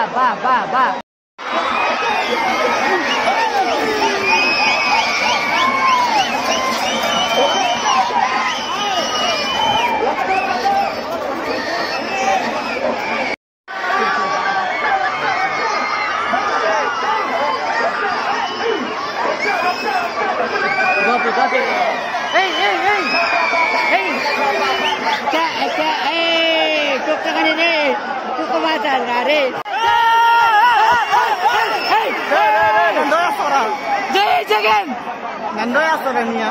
Ba, ba, ba, ba. Gopi, gopi. Hey, hey, hey. Hey. Ka, ka, hey. Kuk ka kanina eh. Kuk kumasan again! Nandoy ako na.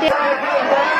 再来一次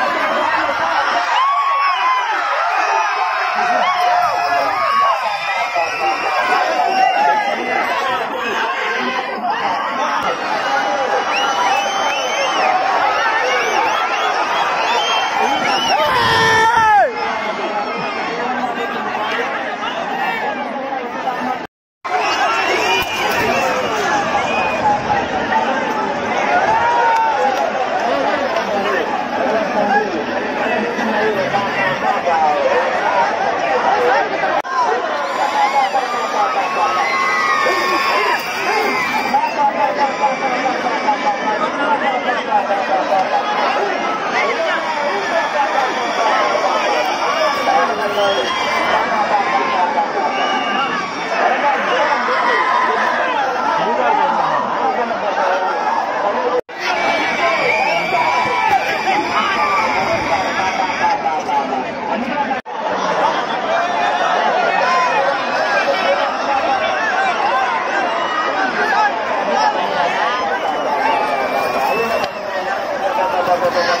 no, no, no.